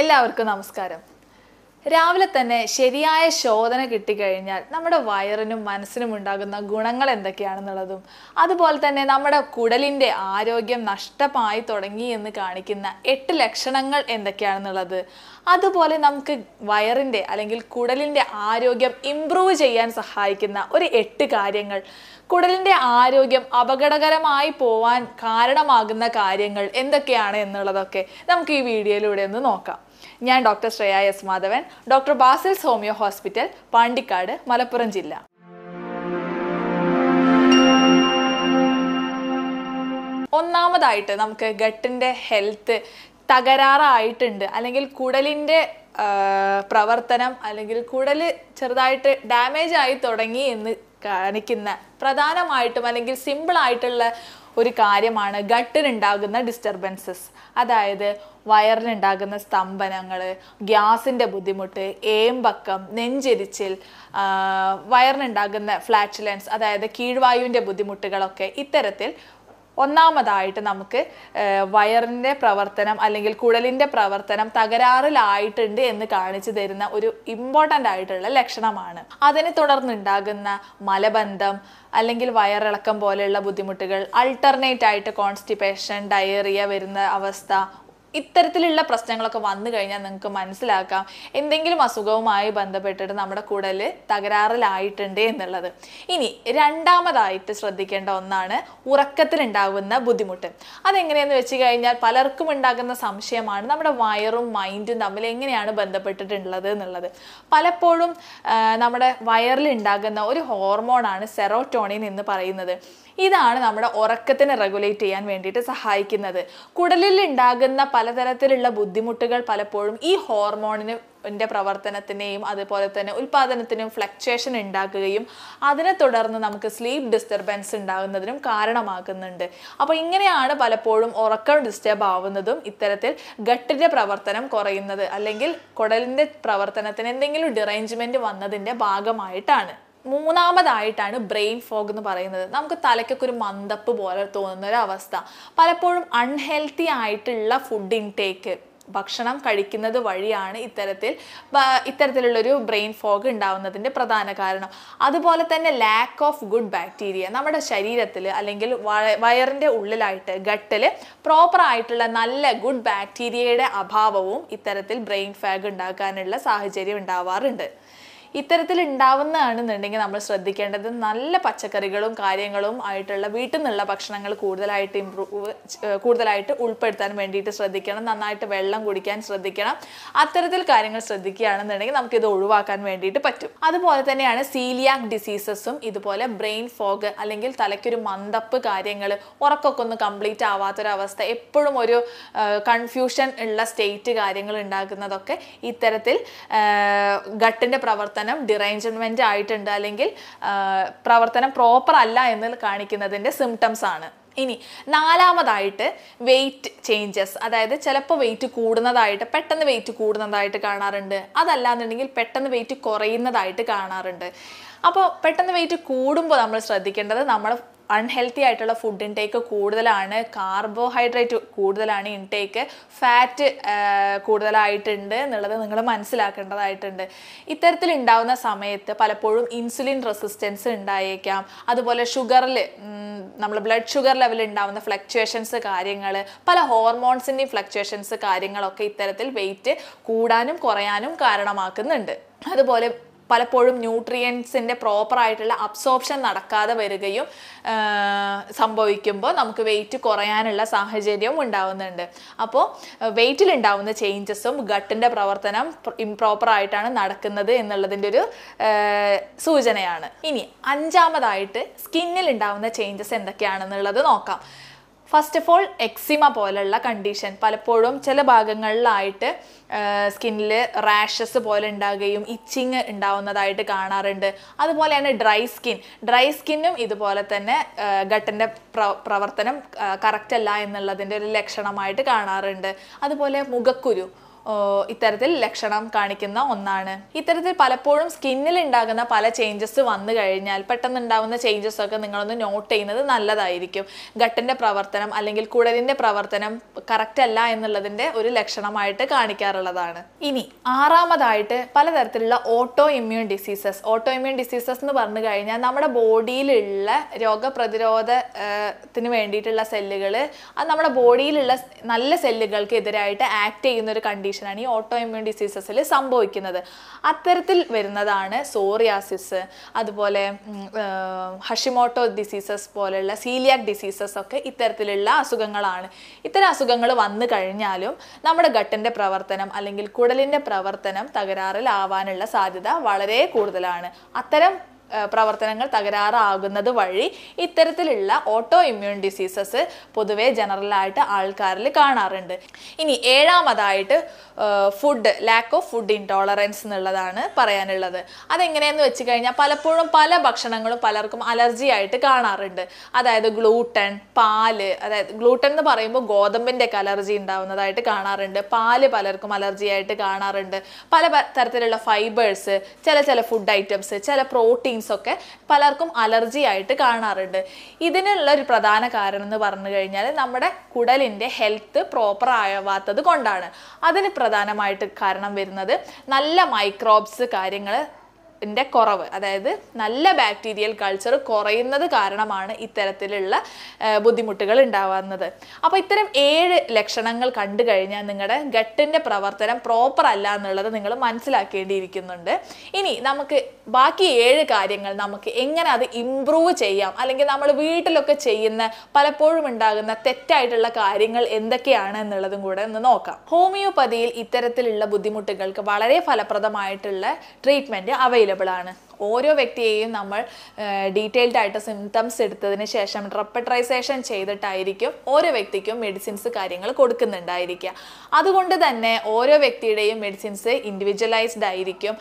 എല്ലാവർക്കും നമസ്കാരം. രാവിലെ തന്നെ ശരിയായ ശോധന കിട്ടിക്കഴിഞ്ഞാൽ നമ്മുടെ വയറിനും മനസ്സിനും ഉണ്ടാകുന്ന ഗുണങ്ങൾ എന്തൊക്കെയാണെന്നുള്ളതും അതുപോലെ തന്നെ നമ്മുടെ കുടലിന്റെ ആരോഗ്യം നഷ്ടമായി തുടങ്ങി എന്ന് കാണിക്കുന്ന എട്ട് ലക്ഷണങ്ങൾ എന്തൊക്കെയാണെന്നുള്ളത് അതുപോലെ നമുക്ക് വയറിന്റെ അല്ലെങ്കിൽ കുടലിന്റെ ആരോഗ്യം ഇമ്പ്രൂവ് ചെയ്യാൻ സഹായിക്കുന്ന ഒരു എട്ട് കാര്യങ്ങൾ കുടലിന്റെ ആരോഗ്യം അപകടകരമായി പോവാൻ കാരണമാകുന്ന കാര്യങ്ങൾ എന്തൊക്കെയാണ് എന്നുള്ളതൊക്കെ നമുക്ക് ഈ വീഡിയോയിലൂടെ ഒന്ന് നോക്കാം. ഞാൻ doctor Shreya S Madhavan. Doctor Basil's homeo hospital Pandikkad Malappuram ജില്ല. ഒന്നാമതായിട്ട് നമുക്ക് ഗട്ടിന്റെ ഹെൽത്ത് തകരാറായിട്ടുണ്ട്. അല്ലെങ്കിൽ കുടലിന്റെ പ്രവർത്തനം അല്ലെങ്കിൽ കുടൽ ചെറുതായിട്ട് ഡാമേജ് ആയി തുടങ്ങി എന്ന് കാണിക്കുന്ന പ്രധാനമായിട്ടും അല്ലെങ്കിൽ സിമ്പിൾ ആയിട്ടുള്ള ഒരു കാര്യമാണ് ഗട്ടിനുണ്ടാകുന്ന ഡിസ്റ്റർബൻസസ് അതായത് വയറിനുണ്ടാകുന്ന സ്തംഭനങ്ങൾ ഗ്യാസിന്റെ ബുദ്ധിമുട്ട് ഏമ്പക്കം നെഞ്ചെരിച്ചിൽ വയറിനുണ്ടാകുന്ന ഫ്ലാറ്റ്ലൻസ് അതായത് കീഴ്വായുവിന്റെ ബുദ്ധിമുട്ടുകളൊക്കെ ഇത്തരത്തിൽ ഒന്നാമതായിട്ട് നമുക്ക് വയറിന്റെ പ്രവർത്തനം അല്ലെങ്കിൽ കുഴലിന്റെ പ്രവർത്തനം തകരാറിലായിട്ടുണ്ട് എന്ന് കാണിച്ചു തരുന്ന ഒരു ഇമ്പോർട്ടന്റ് ആയിട്ടുള്ള ലക്ഷണമാണ്. അതിനെ തുടർന്നുണ്ടാകുന്ന മലബന്ധം അല്ലെങ്കിൽ വയറിളക്കം പോലെയുള്ള ബുദ്ധിമുട്ടുകൾ അൾട്ടർനേറ്റ് ആയിട്ട് കോൺസ്റ്റിപ്പേഷൻ ഡയറിയ വരുന്ന അവസ്ഥ ഇത്തരത്തിലുള്ള പ്രശ്നങ്ങളൊക്കെ വന്നു കഴിഞ്ഞാൽ നിങ്ങൾക്ക് മനസ്സിലാക്കാം എന്തെങ്കിലും അസുഖവുമായി ബന്ധപ്പെട്ടിട്ട് നമ്മുടെ കുടൽ തകരാറിലായിട്ടുണ്ട് എന്നുള്ളത്. ഇനി രണ്ടാമതായിട്ട് ശ്രദ്ധിക്കേണ്ട ഒന്നാണ് ഉറക്കത്തിലുണ്ടാകുന്ന ബുദ്ധിമുട്ട്. അതെങ്ങനെയെന്ന് വെച്ച് കഴിഞ്ഞാൽ പലർക്കും ഉണ്ടാകുന്ന സംശയമാണ് നമ്മുടെ വയറും മൈൻഡും തമ്മിൽ എങ്ങനെയാണ് ബന്ധപ്പെട്ടിട്ടുള്ളത് എന്നുള്ളത്. പലപ്പോഴും നമ്മുടെ വയറിൽ ഉണ്ടാകുന്ന ഒരു ഹോർമോണാണ് സെറോട്ടോണിൻ എന്ന് പറയുന്നത്. ഇതാണ് നമ്മുടെ ഉറക്കത്തിനെ റെഗുലേറ്റ് ചെയ്യാൻ വേണ്ടിയിട്ട് സഹായിക്കുന്നത്. കുടലിൽ ഉണ്ടാകുന്ന പലതരത്തിലുള്ള ബുദ്ധിമുട്ടുകൾ പലപ്പോഴും ഈ ഹോർമോണിന് ന്റെ പ്രവർത്തനത്തിനെയും അതുപോലെ തന്നെ ഉൽപാദനത്തിനും ഫ്ലക്ച്വേഷൻ ഉണ്ടാക്കുകയും അതിനെ തുടർന്ന് നമുക്ക് സ്ലീപ്പ് ഡിസ്റ്റർബൻസ് ഉണ്ടാകുന്നതിനും കാരണമാകുന്നുണ്ട്. അപ്പോൾ ഇങ്ങനെയാണ് പലപ്പോഴും ഉറക്കം ഡിസ്റ്റർബ് ആവുന്നതും ഇത്തരത്തിൽ ഗട്ടിന്റെ പ്രവർത്തനം കുറയുന്നത് അല്ലെങ്കിൽ കുടലിന്റെ പ്രവർത്തനത്തിന് എന്തെങ്കിലും ഡിറേഞ്ച്മെന്റ് വന്നതിന്റെ ഭാഗമായിട്ടാണ്. മൂന്നാമതായിട്ടാണ് ബ്രെയിൻ ഫോഗ് എന്ന് പറയുന്നത്. നമുക്ക് തലയ്ക്കൊക്കെ ഒരു മന്ദപ്പ് പോലെ തോന്നുന്ന ഒരു അവസ്ഥ പലപ്പോഴും അൺഹെൽത്തി ആയിട്ടുള്ള ഫുഡ് ഇൻടേക്ക് ഭക്ഷണം കഴിക്കുന്നത് വഴിയാണ് ഇത്തരത്തിൽ ഇത്തരത്തിലുള്ളൊരു ബ്രെയിൻ ഫോഗ് ഉണ്ടാവുന്നതിന്റെ പ്രധാന കാരണം. അതുപോലെ തന്നെ ലാക്ക് ഓഫ് ഗുഡ് ബാക്ടീരിയ നമ്മുടെ ശരീരത്തിൽ അല്ലെങ്കിൽ വയ- വയറിന്റെ ഉള്ളിലായിട്ട് ഗട്ടിൽ പ്രോപ്പർ ആയിട്ടുള്ള നല്ല ഗുഡ് ബാക്ടീരിയയുടെ അഭാവവും ഇത്തരത്തിൽ ബ്രെയിൻ ഫാഗ് ഉണ്ടാക്കാനുള്ള സാഹചര്യം ഉണ്ടാവാറുണ്ട്. ഇത്തരത്തിൽ ഉണ്ടാവുന്നതാണെന്നുണ്ടെങ്കിൽ നമ്മൾ ശ്രദ്ധിക്കേണ്ടത് നല്ല പച്ചക്കറികളും കാര്യങ്ങളും ആയിട്ടുള്ള വീട്ടിൽ നിന്നുള്ള ഭക്ഷണങ്ങൾ കൂടുതലായിട്ട് ഇമ്പ്രൂവ് കൂടുതലായിട്ട് ഉൾപ്പെടുത്താൻ വേണ്ടിയിട്ട് ശ്രദ്ധിക്കണം. നന്നായിട്ട് വെള്ളം കുടിക്കാൻ ശ്രദ്ധിക്കണം. അത്തരത്തിൽ കാര്യങ്ങൾ ശ്രദ്ധിക്കുകയാണെന്നുണ്ടെങ്കിൽ നമുക്കിത് ഒഴിവാക്കാൻ വേണ്ടിയിട്ട് പറ്റും. അതുപോലെ തന്നെയാണ് സീലിയാക് ഡിസീസസും ഇതുപോലെ ബ്രെയിൻ ഫോഗ് അല്ലെങ്കിൽ തലയ്ക്കൊരു മന്ദപ്പ് കാര്യങ്ങൾ ഉറക്കമൊക്കെ ഒന്ന് കംപ്ലീറ്റ് ആവാത്തൊരവസ്ഥ എപ്പോഴും ഒരു കൺഫ്യൂഷൻ ഉള്ള സ്റ്റേറ്റ് കാര്യങ്ങൾ ഉണ്ടാക്കുന്നതൊക്കെ ഇത്തരത്തിൽ ഗട്ടിന്റെ പ്രവർത്തനം ഡിറേഞ്ച്മെന്റ് ആയിട്ടുണ്ട് അല്ലെങ്കിൽ പ്രവർത്തനം പ്രോപ്പർ അല്ല എന്ന് കാണിക്കുന്നതിന്റെ സിംറ്റംസ് ആണ്. ഇനി നാലാമതായിട്ട് വെയിറ്റ് ചേഞ്ചസ് അതായത് ചിലപ്പോൾ വെയിറ്റ് കൂടുന്നതായിട്ട് പെട്ടെന്ന് വെയിറ്റ് കൂടുന്നതായിട്ട് കാണാറുണ്ട്. അതല്ലാന്നുണ്ടെങ്കിൽ പെട്ടെന്ന് വെയിറ്റ് കുറയുന്നതായിട്ട് കാണാറുണ്ട്. അപ്പോൾ പെട്ടെന്ന് വെയിറ്റ് കൂടുമ്പോൾ നമ്മൾ ശ്രദ്ധിക്കേണ്ടത് നമ്മൾ അൺഹെൽത്തി ആയിട്ടുള്ള ഫുഡ് ഇൻടേക്ക് കൂടുതലാണ് കാർബോഹൈഡ്രേറ്റ് കൂടുതലാണ് ഇൻടേക്ക് ഫാറ്റ് കൂടുതലായിട്ടുണ്ട് എന്നുള്ളത് നിങ്ങൾ മനസ്സിലാക്കേണ്ടതായിട്ടുണ്ട്. ഇത്തരത്തിൽ ഉണ്ടാവുന്ന സമയത്ത് പലപ്പോഴും ഇൻസുലിൻ റെസിസ്റ്റൻസ് ഉണ്ടായേക്കാം. അതുപോലെ ഷുഗറിൽ നമ്മൾ ബ്ലഡ് ഷുഗർ ലെവൽ ഉണ്ടാവുന്ന ഫ്ലക്ച്വേഷൻസ് കാര്യങ്ങൾ പല ഹോർമോൺസിന്റെയും ഫ്ലക്ച്വേഷൻസ് കാര്യങ്ങളൊക്കെ ഇത്തരത്തിൽ വെയിറ്റ് കൂടാനും കുറയാനും കാരണമാക്കുന്നുണ്ട്. അതുപോലെ പലപ്പോഴും ന്യൂട്രിയൻസിന്റെ പ്രോപ്പർ ആയിട്ടുള്ള അബ്സോർപ്ഷൻ നടക്കാതെ വരികയും സംഭവിക്കുമ്പോൾ നമുക്ക് വെയിറ്റ് കുറയാനുള്ള സാഹചര്യവും ഉണ്ടാവുന്നുണ്ട്. അപ്പോൾ വെയിറ്റിൽ ഉണ്ടാകുന്ന ചേഞ്ചസും ഗട്ടിന്റെ പ്രവർത്തനം ഇംപ്രോപ്പർ ആയിട്ടാണ് നടക്കുന്നത് എന്നുള്ളതിന്റെ ഒരു സൂചനയാണ്. ഇനി അഞ്ചാമതായിട്ട് സ്കിന്നിൽ ഉണ്ടാവുന്ന ചേഞ്ചസ് എന്തൊക്കെയാണെന്നുള്ളത് നോക്കാം. ഫസ്റ്റ് ഓഫ് ഓൾ എക്സിമ പോലെയുള്ള കണ്ടീഷൻ പലപ്പോഴും ചില ഭാഗങ്ങളിലായിട്ട് സ്കിന്നിൽ റാഷസ് പോലെ ഉണ്ടാകുകയും ഇച്ചിങ് ഉണ്ടാവുന്നതായിട്ട് കാണാറുണ്ട്. അതുപോലെയാണ് ഡ്രൈ സ്കിൻ ഡ്രൈ സ്കിന്നും ഇതുപോലെ തന്നെ ഗട്ടിന്റെ പ്രവർത്തനം കറക്റ്റ് അല്ല എന്നുള്ളതിന്റെ ഒരു ലക്ഷണമായിട്ട് കാണാറുണ്ട്. അതുപോലെ മുഖക്കുരു. ഇത്തരത്തിൽ ലക്ഷണം കാണിക്കുന്ന ഒന്നാണ്. ഇത്തരത്തിൽ പലപ്പോഴും സ്കിന്നിൽ ഉണ്ടാകുന്ന പല ചേഞ്ചസ് വന്നു കഴിഞ്ഞാൽ പെട്ടെന്ന് ഉണ്ടാകുന്ന ചേഞ്ചസ് ഒക്കെ നിങ്ങളൊന്ന് നോട്ട് ചെയ്യുന്നത് നല്ലതായിരിക്കും. ഗട്ടിന്റെ പ്രവർത്തനം അല്ലെങ്കിൽ കുടലിന്റെ പ്രവർത്തനം കറക്റ്റ് അല്ല എന്നുള്ളതിന്റെ ഒരു ലക്ഷണമായിട്ട് കാണിക്കാറുള്ളതാണ്. ഇനി ആറാമതായിട്ട് പലതരത്തിലുള്ള auto immune diseases auto immune diseases എന്ന് പറഞ്ഞു കഴിഞ്ഞാൽ നമ്മുടെ ബോഡിയിലുള്ള രോഗപ്രതിരോധത്തിന് വേണ്ടിയിട്ടുള്ള സെല്ലുകൾ അത് നമ്മുടെ ബോഡിയിലുള്ള നല്ല സെല്ലുകൾക്ക് എതിരായിട്ട് ആക്ട് ചെയ്യുന്ന ഒരു കണ്ടീഷനാണ് ഈ ഓട്ടോ ഇമ്മ്യൂൺ ഡിസീസസിൽ സംഭവിക്കുന്നത്. അത്തരത്തിൽ വരുന്നതാണ് സോറിയാസിസ് അതുപോലെ ഹഷിമോട്ടോ ഡിസീസസ് പോലെയുള്ള സീലിയാക് ഡിസീസസ് ഒക്കെ ഇത്തരത്തിലുള്ള അസുഖങ്ങളാണ്. ഇത്തരം അസുഖങ്ങൾ വന്നു കഴിഞ്ഞാലും നമ്മുടെ ഗട്ടിന്റെ പ്രവർത്തനം അല്ലെങ്കിൽ കുടലിന്റെ പ്രവർത്തനം തകരാറിലാവാനുള്ള സാധ്യത വളരെ കൂടുതലാണ്. അത്തരം പ്രവർത്തനങ്ങൾ തകരാറാകുന്നത് വഴി ഇത്തരത്തിലുള്ള ഓട്ടോ ഇമ്മ്യൂൺ ഡിസീസസ് പൊതുവെ ജനറലായിട്ട് ആൾക്കാരിൽ കാണാറുണ്ട്. ഇനി ഏഴാമതായിട്ട് food lack of food intolerance എന്നുള്ളതാണ് പറയാനുള്ളത്. അതെങ്ങനെയെന്ന് വെച്ച് കഴിഞ്ഞാൽ പലപ്പോഴും പല ഭക്ഷണങ്ങളും പലർക്കും അലർജി ആയിട്ട് കാണാറുണ്ട്. അതായത് ഗ്ലൂട്ടൺ പാൽ അതായത് ഗ്ലൂട്ടൺ എന്ന് പറയുമ്പോൾ ഗോതമ്പിന്റെ ഒക്കെ അലർജി ഉണ്ടാവുന്നതായിട്ട് കാണാറുണ്ട്. പാൽ പലർക്കും അലർജി ആയിട്ട് കാണാറുണ്ട്. പല തരത്തിലുള്ള ഫൈബേഴ്സ് ചില ചില ഫുഡ് ഐറ്റംസ് ചില പ്രോട്ടീൻസ് ഒക്കെ പലർക്കും അലർജി ആയിട്ട് കാണാറുണ്ട്. ഇതിനുള്ള ഒരു പ്രധാന കാരണം എന്ന് പറഞ്ഞു കഴിഞ്ഞാൽ നമ്മുടെ കുടലിന്റെ ഹെൽത്ത് പ്രോപ്പർ ആവാത്തത് കൊണ്ടാണ്. അതിന് പ്രധാനമായിട്ട് കാരണം വരുന്നത് നല്ല മൈക്രോബ്സ് കാര്യങ്ങൾ ന്റെ കുറവ് അതായത് നല്ല ബാക്ടീരിയൽ കൾച്ചർ കുറയുന്നത് കാരണമാണ് ഇത്തരത്തിലുള്ള ബുദ്ധിമുട്ടുകൾ ഉണ്ടാവുന്നത് അപ്പോൾ ഇത്തരം ഏഴ് ലക്ഷണങ്ങൾ കണ്ടു കഴിഞ്ഞാൽ നിങ്ങളുടെ ഗട്ടിന്റെ പ്രവർത്തനം പ്രോപ്പർ അല്ല എന്നുള്ളത് നിങ്ങൾ മനസ്സിലാക്കേണ്ടിയിരിക്കുന്നുണ്ട്. ഇനി നമുക്ക് ബാക്കി ഏഴ് കാര്യങ്ങൾ നമുക്ക് എങ്ങനെ അത് ഇമ്പ്രൂവ് ചെയ്യാം അല്ലെങ്കിൽ നമ്മൾ വീട്ടിലൊക്കെ ചെയ്യുന്ന പലപ്പോഴും ഉണ്ടാകുന്ന തെറ്റായിട്ടുള്ള കാര്യങ്ങൾ എന്തൊക്കെയാണ് എന്നുള്ളതും കൂടെ ഒന്ന് നോക്കാം. ഹോമിയോപ്പതിയിൽ ഇത്തരത്തിലുള്ള ബുദ്ധിമുട്ടുകൾക്ക് വളരെ ഫലപ്രദമായിട്ടുള്ള ട്രീറ്റ്മെന്റ് അവൈലബിൾ ആണ്. ഓരോ വ്യക്തിയെയും നമ്മൾ ഡീറ്റെയിൽഡ് ആയിട്ട് സിംറ്റംസ് എടുത്തതിന് ശേഷം റെപ്പട്രൈസേഷൻ ചെയ്തിട്ടായിരിക്കും ഓരോ വ്യക്തിക്കും മെഡിസിൻസ് കാര്യങ്ങൾ കൊടുക്കുന്നുണ്ടായിരിക്കുക. അതുകൊണ്ട് തന്നെ ഓരോ വ്യക്തിയുടെയും മെഡിസിൻസ് ഇൻഡിവിജ്വലൈസ്ഡ് ആയിരിക്കും.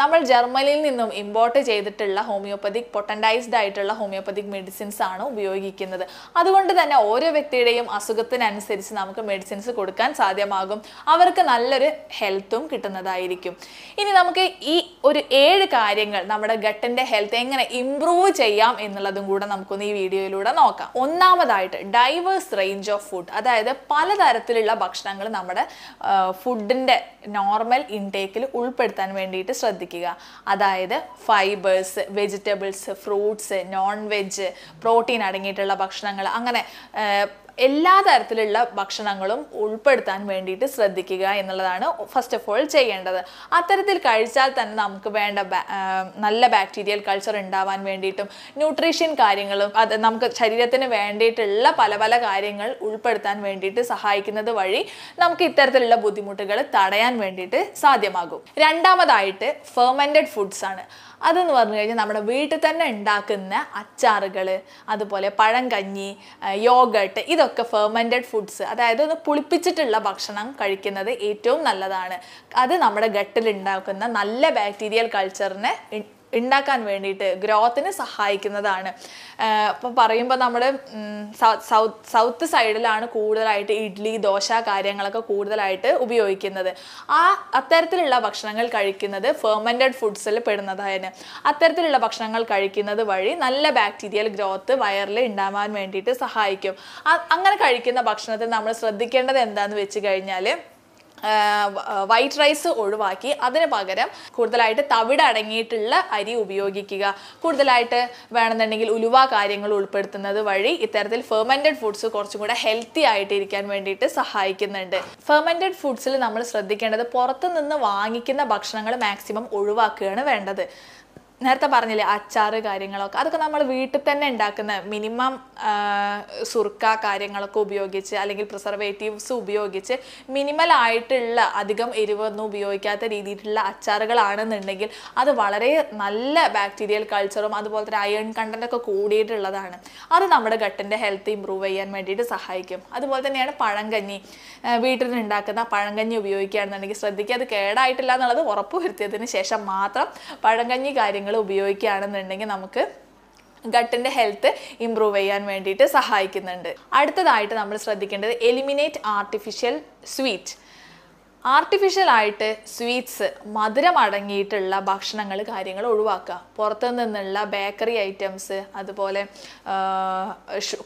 നമ്മൾ ജർമ്മനിയിൽ നിന്നും ഇമ്പോർട്ട് ചെയ്തിട്ടുള്ള ഹോമിയോപ്പതിക് പൊട്ടൻഡൈസ്ഡ് ആയിട്ടുള്ള ഹോമിയോപ്പതിക് മെഡിസിൻസ് ആണ് ഉപയോഗിക്കുന്നത്. അതുകൊണ്ട് തന്നെ ഓരോ വ്യക്തിയുടെയും അസുഖത്തിനനുസരിച്ച് നമുക്ക് മെഡിസിൻസ് കൊടുക്കാൻ സാധ്യമാകും. അവർക്ക് നല്ലൊരു ഹെൽത്തും കിട്ടുന്നതായിരിക്കും. ഇനി നമുക്ക് ഈ ഒരു ഏഴ് കാര്യങ്ങൾ നമ്മുടെ ഗട്ടിന്റെ ഹെൽത്ത് എങ്ങനെ ഇംപ്രൂവ് ചെയ്യാം എന്നുള്ളതും കൂടെ നമുക്കൊന്ന് ഈ വീഡിയോയിലൂടെ നോക്കാം. ഒന്നാമതായിട്ട് ഡൈവേഴ്സ് റേഞ്ച് ഓഫ് ഫുഡ് അതായത് പലതരത്തിലുള്ള ഭക്ഷണങ്ങൾ നമ്മുടെ ഫുഡിന്റെ നോർമൽ ഇൻടേക്കിൽ ഉൾപ്പെടുത്താൻ വേണ്ടിയിട്ട് ശ്രദ്ധിക്കുക. അതായത് fibres vegetables fruits non veg protein അടങ്ങിയിട്ടുള്ള ഭക്ഷണങ്ങൾ. അങ്ങനെ എല്ലാ തരത്തിലുള്ള ഭക്ഷണങ്ങളും ഉൾപ്പെടുത്താൻ വേണ്ടിയിട്ട് ശ്രദ്ധിക്കുക എന്നുള്ളതാണ് ഫസ്റ്റ് ഓഫ് ഓൾ ചെയ്യേണ്ടത്. അത്തരത്തിൽ കഴിച്ചാൽ തന്നെ നമുക്ക് വേണ്ട നല്ല ബാക്ടീരിയൽ കൾച്ചർ ഉണ്ടാവാൻ വേണ്ടിയിട്ടും ന്യൂട്രീഷൻ കാര്യങ്ങളും അത് നമുക്ക് ശരീരത്തിന് വേണ്ടിയിട്ടുള്ള പല പല കാര്യങ്ങൾ ഉൾപ്പെടുത്താൻ വേണ്ടിയിട്ട് സഹായിക്കുന്നത് വഴി നമുക്ക് ഇത്തരത്തിലുള്ള ബുദ്ധിമുട്ടുകൾ തടയാൻ വേണ്ടിയിട്ട് സാധ്യമാകും. രണ്ടാമതായിട്ട് ഫെർമെന്റഡ് ഫുഡ്സ് ആണ്. അതെന്ന് പറഞ്ഞു കഴിഞ്ഞാൽ നമ്മുടെ വീട്ടിൽ തന്നെ ഉണ്ടാക്കുന്ന അച്ചാറുകൾ അതുപോലെ പഴം കഞ്ഞി യോഗട്ട് ഇതൊക്കെ ഫെർമെന്റഡ് ഫുഡ്സ് അതായത് ഒന്ന് പുളിപ്പിച്ചിട്ടുള്ള ഭക്ഷണം കഴിക്കുന്നത് ഏറ്റവും നല്ലതാണ്. അത് നമ്മുടെ ഗട്ടിൽ ഉണ്ടാക്കുന്ന നല്ല ബാക്ടീരിയൽ കൾച്ചറിനെ ഉണ്ടാക്കാൻ വേണ്ടിയിട്ട് ഗ്രോത്തിന് സഹായിക്കുന്നതാണ്. ഇപ്പോൾ പറയുമ്പോൾ നമ്മുടെ സൗത്ത് സൗത്ത് സൈഡിലാണ് കൂടുതലായിട്ട് ഇഡ്ഡലി ദോശ കാര്യങ്ങളൊക്കെ കൂടുതലായിട്ട് ഉപയോഗിക്കുന്നത്. ആ അത്തരത്തിലുള്ള ഭക്ഷണങ്ങൾ കഴിക്കുന്നത് ഫെർമെന്റഡ് ഫുഡ്സിൽ പെടുന്നതാണ് അത്തരത്തിലുള്ള ഭക്ഷണങ്ങൾ കഴിക്കുന്നത് വഴി നല്ല ബാക്ടീരിയൽ ഗ്രോത്ത് വയറിൽ ഉണ്ടാവാൻ വേണ്ടിയിട്ട് സഹായിക്കും. അങ്ങനെ കഴിക്കുന്ന ഭക്ഷണത്തിൽ നമ്മൾ ശ്രദ്ധിക്കേണ്ടത് എന്താണെന്ന് വെച്ച് കഴിഞ്ഞാൽ വൈറ്റ് റൈസ് ഒഴിവാക്കി. അതിന് പകരം കൂടുതലായിട്ട് തവിട് അടങ്ങിയിട്ടുള്ള അരി ഉപയോഗിക്കുക. കൂടുതലായിട്ട് വേണമെന്നുണ്ടെങ്കിൽ ഉലുവ കാര്യങ്ങൾ ഉൾപ്പെടുത്തുന്നത് വഴി ഇത്തരത്തിൽ ഫെർമെന്റഡ് ഫുഡ്സ് കുറച്ചും കൂടെ ഹെൽത്തി ആയിട്ട് ഇരിക്കാൻ വേണ്ടിയിട്ട് സഹായിക്കുന്നുണ്ട്. ഫെർമെന്റഡ് ഫുഡ്സിൽ നമ്മൾ ശ്രദ്ധിക്കേണ്ടത് പുറത്തുനിന്ന് വാങ്ങിക്കുന്ന ഭക്ഷണങ്ങൾ മാക്സിമം ഒഴിവാക്കുകയാണ് വേണ്ടത്. നേരത്തെ പറഞ്ഞില്ലേ അച്ചാർ കാര്യങ്ങളൊക്കെ. അതൊക്കെ നമ്മൾ വീട്ടിൽ തന്നെ ഉണ്ടാക്കുന്ന മിനിമം സുർക്ക കാര്യങ്ങളൊക്കെ ഉപയോഗിച്ച് അല്ലെങ്കിൽ പ്രിസർവേറ്റീവ്സ് ഉപയോഗിച്ച് മിനിമൽ ആയിട്ടുള്ള അധികം എരിവൊന്നും ഉപയോഗിക്കാത്ത രീതിയിലുള്ള അച്ചാറുകളാണെന്നുണ്ടെങ്കിൽ അത് വളരെ നല്ല ബാക്ടീരിയൽ കൾച്ചറും അതുപോലെ തന്നെ അയൺ കണ്ടന്റൊക്കെ കൂടിയിട്ടുള്ളതാണ്. അത് നമ്മുടെ ഗട്ടിന്റെ ഹെൽത്ത് ഇമ്പ്രൂവ് ചെയ്യാൻ വേണ്ടിയിട്ട് സഹായിക്കും. അതുപോലെ തന്നെയാണ് പഴങ്കഞ്ഞി. വീട്ടിൽ ഉണ്ടാക്കുന്ന പഴങ്കഞ്ഞി ഉപയോഗിക്കുകയാണെന്നുണ്ടെങ്കിൽ ശ്രദ്ധിക്കുക. അത് കേടായിട്ടില്ല എന്നുള്ളത് ഉറപ്പ് വരുത്തിയതിന് ശേഷം മാത്രം പഴങ്കഞ്ഞി കാര്യങ്ങൾ ഉപയോഗിക്കുകയാണെന്നുണ്ടെങ്കിൽ നമുക്ക് ഗട്ടിന്റെ ഹെൽത്ത് ഇമ്പ്രൂവ് ചെയ്യാൻ വേണ്ടിയിട്ട് സഹായിക്കുന്നുണ്ട്. അടുത്തതായിട്ട് നമ്മൾ ശ്രദ്ധിക്കേണ്ടത് എലിമിനേറ്റ് ആർട്ടിഫിഷ്യൽ സ്വീറ്റ് ആർട്ടിഫിഷ്യൽ ആയിട്ട് സ്വീറ്റ്സ് മധുരം അടങ്ങിയിട്ടുള്ള ഭക്ഷണങ്ങൾ കാര്യങ്ങൾ ഒഴിവാക്കുക. പുറത്തു നിന്നുള്ള ബേക്കറി ഐറ്റംസ് അതുപോലെ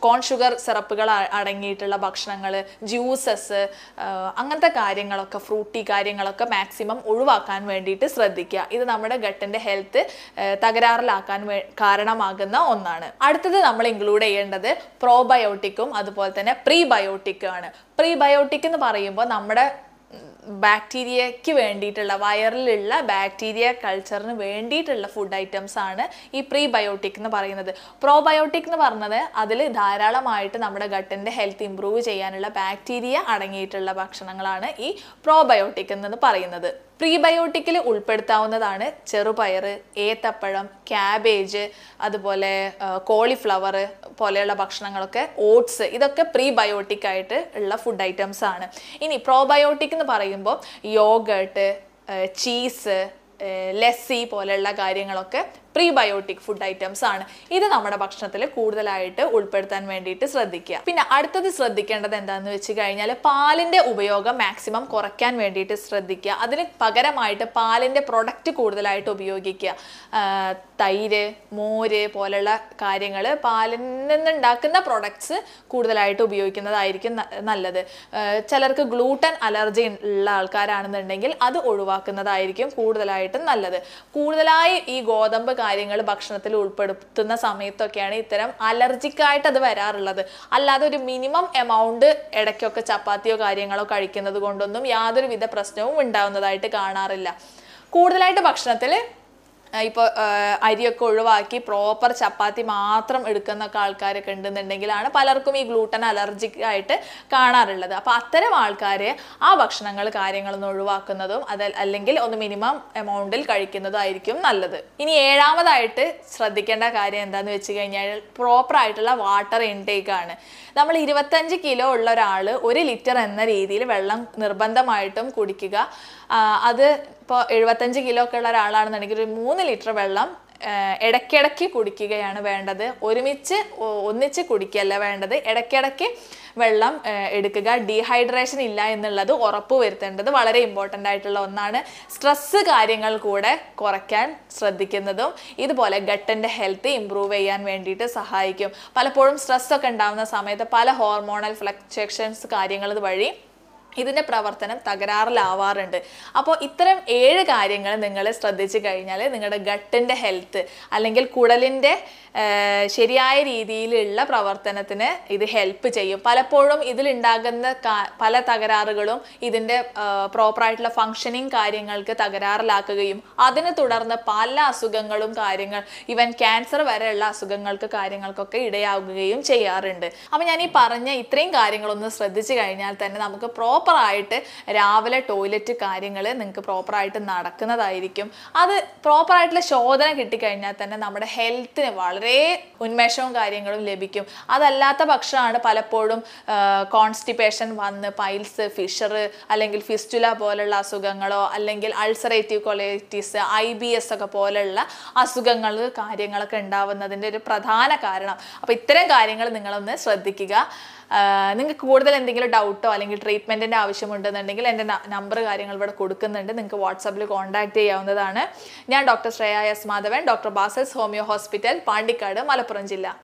കോൺ ഷുഗർ സിറപ്പുകൾ അടങ്ങിയിട്ടുള്ള ഭക്ഷണങ്ങൾ ജ്യൂസസ് അങ്ങനത്തെ കാര്യങ്ങളൊക്കെ ഫ്രൂട്ടി കാര്യങ്ങളൊക്കെ മാക്സിമം ഒഴിവാക്കാൻ വേണ്ടിയിട്ട് ശ്രദ്ധിക്കുക. ഇത് നമ്മുടെ ഗട്ടിന്റെ ഹെൽത്ത് തകരാറിലാക്കാൻ കാരണമാകുന്ന ഒന്നാണ്. അടുത്തത് നമ്മൾ ഇൻക്ലൂഡ് ചെയ്യേണ്ടത് പ്രോബയോട്ടിക്കും അതുപോലെ തന്നെ പ്രീബയോട്ടിക്കും ആണ്. പ്രീബയോട്ടിക് എന്ന് പറയുമ്പോൾ നമ്മുടെ ബാക്ടീരിയയ്ക്ക് വേണ്ടിയിട്ടുള്ള വയറിലുള്ള ബാക്ടീരിയ കൾച്ചറിന് വേണ്ടിയിട്ടുള്ള ഫുഡ് ഐറ്റംസ് ആണ് ഈ പ്രീബയോട്ടിക് എന്ന് പറയുന്നത്. പ്രോബയോട്ടിക് എന്ന് പറഞ്ഞത് അതിൽ ധാരാളമായിട്ട് നമ്മുടെ ഗട്ടിന്റെ ഹെൽത്ത് ഇമ്പ്രൂവ് ചെയ്യാനുള്ള ബാക്ടീരിയ അടങ്ങിയിട്ടുള്ള ഭക്ഷണങ്ങളാണ് ഈ പ്രോബയോട്ടിക് എന്ന് പറയുന്നത്. പ്രീബയോട്ടിക്കിൽ ഉൾപ്പെടുത്താവുന്നതാണ് ചെറുപയർ ഏത്തപ്പഴം ക്യാബേജ് അതുപോലെ കോളിഫ്ലവർ പോലെയുള്ള ഭക്ഷണങ്ങളൊക്കെ ഓട്സ് ഇതൊക്കെ പ്രീബയോട്ടിക് ആയിട്ട് ഉള്ള ഫുഡ് ഐറ്റംസ് ആണ്. ഇനി പ്രോബയോട്ടിക് എന്ന് പറയുമ്പോൾ യോഗേർട്ട് ചീസ് ലെസ്സി പോലെയുള്ള കാര്യങ്ങളൊക്കെ പ്രീബയോട്ടിക് ഫുഡ് ഐറ്റംസ് ആണ്. ഇത് നമ്മുടെ ഭക്ഷണത്തിൽ കൂടുതലായിട്ട് ഉൾപ്പെടുത്താൻ വേണ്ടിയിട്ട് ശ്രദ്ധിക്കുക. പിന്നെ അടുത്തത് ശ്രദ്ധിക്കേണ്ടത് എന്താണെന്ന് വെച്ച് കഴിഞ്ഞാൽ പാലിന്റെ ഉപയോഗം മാക്സിമം കുറയ്ക്കാൻ വേണ്ടിയിട്ട് ശ്രദ്ധിക്കുക. അതിന് പകരമായിട്ട് പാലിന്റെ പ്രൊഡക്റ്റ് കൂടുതലായിട്ട് ഉപയോഗിക്കുക. തൈര് മോര് പോലെയുള്ള കാര്യങ്ങൾ പാലിൽ നിന്നുണ്ടാക്കുന്ന പ്രൊഡക്ട്സ് കൂടുതലായിട്ട് ഉപയോഗിക്കുന്നതായിരിക്കും നല്ലത്. ചിലർക്ക് ഗ്ലൂട്ടൻ അലർജി ഉള്ള ആൾക്കാരാണെന്നുണ്ടെങ്കിൽ അത് ഒഴിവാക്കുന്നതായിരിക്കും കൂടുതലായിട്ടും നല്ലത്. കൂടുതലായി ഈ ഗോതമ്പ് കാര്യങ്ങൾ ഭക്ഷണത്തിൽ ഉൾപ്പെടുത്തുന്ന സമയത്തൊക്കെയാണ് ഇത്തരം അലർജിക്കായിട്ട് അത് വരാറുള്ളത്. അല്ലാതെ ഒരു മിനിമം എമൗണ്ട് ഇടയ്ക്കൊക്കെ ചപ്പാത്തിയോ കാര്യങ്ങളോ കഴിക്കുന്നത് കൊണ്ടൊന്നും യാതൊരുവിധ പ്രശ്നവും ഉണ്ടാവുന്നതായിട്ട് കാണാറില്ല. കൂടുതലായിട്ട് ഭക്ഷണത്തിൽ ഇപ്പോൾ അരിയൊക്കെ ഒഴിവാക്കി പ്രോപ്പർ ചപ്പാത്തി മാത്രം എടുക്കുന്നൊക്കെ ആൾക്കാരൊക്കെ ഉണ്ടെന്നുണ്ടെങ്കിലാണ് പലർക്കും ഈ ഗ്ലൂട്ടൻ അലർജിക് ആയിട്ട് കാണാറുള്ളത്. അപ്പോൾ അത്തരം ആൾക്കാർ ആ ഭക്ഷണങ്ങൾ കാര്യങ്ങളൊന്നും ഒഴിവാക്കുന്നതും അത് അല്ലെങ്കിൽ ഒന്ന് മിനിമം എമൗണ്ടിൽ കഴിക്കുന്നതും ആയിരിക്കും നല്ലത്. ഇനി ഏഴാമതായിട്ട് ശ്രദ്ധിക്കേണ്ട കാര്യം എന്താണെന്ന് വെച്ച് കഴിഞ്ഞാൽ പ്രോപ്പർ ആയിട്ടുള്ള വാട്ടർ ഇൻടേക്ക് ആണ്. നമ്മൾ ഇരുപത്തഞ്ച് കിലോ ഉള്ള ഒരാൾ ഒരു ലിറ്റർ എന്ന രീതിയിൽ വെള്ളം നിർബന്ധമായിട്ടും കുടിക്കുക. അത് ഇപ്പോൾ എഴുപത്തഞ്ച് കിലോ ഒക്കെ ഉള്ള ഒരാളാണെന്നുണ്ടെങ്കിൽ ഒരു മൂന്ന് ലിറ്റർ വെള്ളം ഇടയ്ക്കിടയ്ക്ക് കുടിക്കുകയാണ് വേണ്ടത്. ഒരുമിച്ച് ഒന്നിച്ച് കുടിക്കുകയല്ല വേണ്ടത്. ഇടയ്ക്കിടയ്ക്ക് വെള്ളം എടുക്കുക. ഡീഹൈഡ്രേഷൻ ഇല്ല എന്നുള്ളത് ഉറപ്പ് വരുത്തേണ്ടത് വളരെ ഇമ്പോർട്ടന്റ് ആയിട്ടുള്ള ഒന്നാണ്. സ്ട്രെസ്സ് കാര്യങ്ങൾ കൂടെ കുറയ്ക്കാൻ ശ്രദ്ധിക്കുന്നതും ഇതുപോലെ ഗട്ടിന്റെ ഹെൽത്ത് ഇമ്പ്രൂവ് ചെയ്യാൻ വേണ്ടിയിട്ട് സഹായിക്കും. പലപ്പോഴും സ്ട്രെസ്സൊക്കെ ഉണ്ടാകുന്ന സമയത്ത് പല ഹോർമോണൽ ഫ്ലക്ച്വേഷൻസ് കാര്യങ്ങൾ വഴി ഇതിന്റെ പ്രവർത്തനം തകരാറിലാവാറുണ്ട്. അപ്പോൾ ഇത്തരം ഏഴ് കാര്യങ്ങൾ നിങ്ങൾ ശ്രദ്ധിച്ചു കഴിഞ്ഞാൽ നിങ്ങളുടെ ഗട്ടിന്റെ ഹെൽത്ത് അല്ലെങ്കിൽ കുടലിന്റെ ശരിയായ രീതിയിലുള്ള പ്രവർത്തനത്തിന് ഇത് ഹെൽപ്പ് ചെയ്യും. പലപ്പോഴും ഇതിലുണ്ടാകുന്ന പല തകരാറുകളും ഇതിന്റെ പ്രോപ്പറായിട്ടുള്ള ഫങ്ഷനിങ് കാര്യങ്ങൾക്ക് തകരാറിലാക്കുകയും അതിനെ തുടർന്ന് പല അസുഖങ്ങളും കാര്യങ്ങൾ ഈവൻ ക്യാൻസർ വരെയുള്ള അസുഖങ്ങൾക്ക് കാര്യങ്ങൾക്കൊക്കെ ഇടയാകുകയും ചെയ്യാറുണ്ട്. അപ്പോൾ ഞാൻ ഈ പറഞ്ഞ ഇത്രയും കാര്യങ്ങളൊന്ന് ശ്രദ്ധിച്ചു കഴിഞ്ഞാൽ തന്നെ നമുക്ക് പ്രോപ്പറായിട്ട് രാവിലെ ടോയ്ലറ്റ് കാര്യങ്ങൾ നിങ്ങൾക്ക് പ്രോപ്പറായിട്ട് നടക്കുന്നതായിരിക്കും. അത് പ്രോപ്പറായിട്ടുള്ള ശോധന കിട്ടിക്കഴിഞ്ഞാൽ തന്നെ നമ്മുടെ ഹെൽത്തിന് വളരെ ഉന്മേഷവും കാര്യങ്ങളും ലഭിക്കും. അതല്ലാത്ത പക്ഷമാണ് പലപ്പോഴും കോൺസ്റ്റിപ്പേഷൻ വന്ന് പൈൽസ് ഫിഷർ അല്ലെങ്കിൽ ഫിസ്റ്റുല പോലുള്ള അസുഖങ്ങളോ അല്ലെങ്കിൽ ulcerative colitis I B S ഒക്കെ പോലുള്ള അസുഖങ്ങൾ കാര്യങ്ങളൊക്കെ ഉണ്ടാവുന്നതിന്റെ ഒരു പ്രധാന കാരണം. അപ്പോൾ ഇത്തരം കാര്യങ്ങൾ നിങ്ങളൊന്ന് ശ്രദ്ധിക്കുക. നിങ്ങൾക്ക് കൂടുതൽ എന്തെങ്കിലും ഡൗട്ടോ അല്ലെങ്കിൽ ട്രീറ്റ്മെന്റിന്റെ ആവശ്യമുണ്ടെന്നുണ്ടെങ്കിൽ എന്റെ നമ്പർ കാര്യങ്ങൾ ഇവിടെ കൊടുക്കുന്നുണ്ട്. നിങ്ങൾക്ക് വാട്സാപ്പിൽ കോൺടാക്റ്റ് ചെയ്യാവുന്നതാണ്. ഞാൻ doctor Shreya S Madhavan doctor Basil's homeo hospital Pandikkad Malappuram ജില്ല.